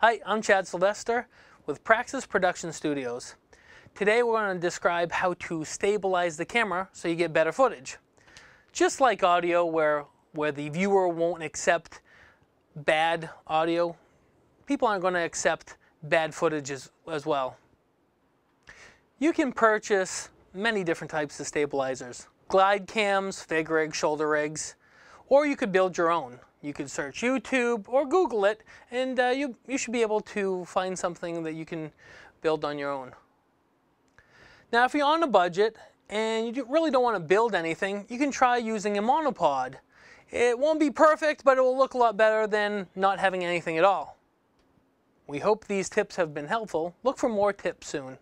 Hi, I'm Chad Sylvester with Praxis Production Studios. Today we're going to describe how to stabilize the camera so you get better footage. Just like audio where, where the viewer won't accept bad audio, people aren't going to accept bad footage as, as well. You can purchase many different types of stabilizers. Glidecams, fig rigs, shoulder rigs, or you could build your own. You could search YouTube or Google it, and uh, you, you should be able to find something that you can build on your own. Now, if you're on a budget and you really don't want to build anything, you can try using a monopod. It won't be perfect, but it will look a lot better than not having anything at all. We hope these tips have been helpful. Look for more tips soon.